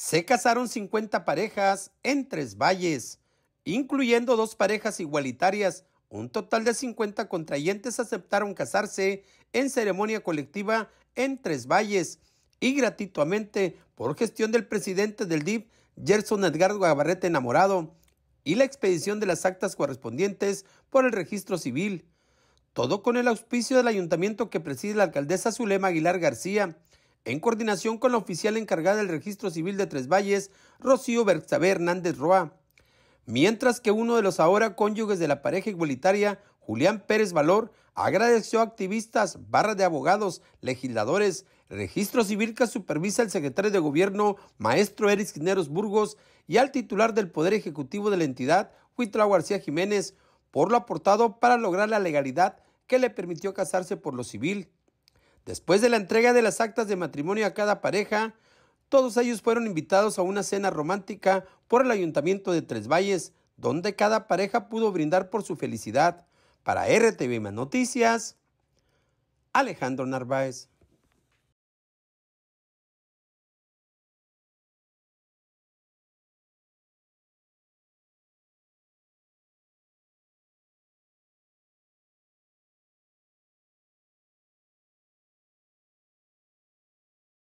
Se casaron 50 parejas en Tres Valles, incluyendo dos parejas igualitarias. Un total de 50 contrayentes aceptaron casarse en ceremonia colectiva en Tres Valles y gratuitamente por gestión del presidente del DIP, Gerson Edgardo Gabarrete Enamorado, y la expedición de las actas correspondientes por el registro civil. Todo con el auspicio del ayuntamiento que preside la alcaldesa Zulema Aguilar García, en coordinación con la oficial encargada del registro civil de Tres Valles, Rocío Berzabe Hernández Roa. Mientras que uno de los ahora cónyuges de la pareja igualitaria, Julián Pérez Valor, agradeció a activistas, barras de abogados, legisladores, registro civil que supervisa el secretario de gobierno, maestro Eris Quineros Burgos, y al titular del Poder Ejecutivo de la entidad, Huitla García Jiménez, por lo aportado para lograr la legalidad que le permitió casarse por lo civil. Después de la entrega de las actas de matrimonio a cada pareja, todos ellos fueron invitados a una cena romántica por el Ayuntamiento de Tres Valles, donde cada pareja pudo brindar por su felicidad. Para RTV Noticias, Alejandro Narváez.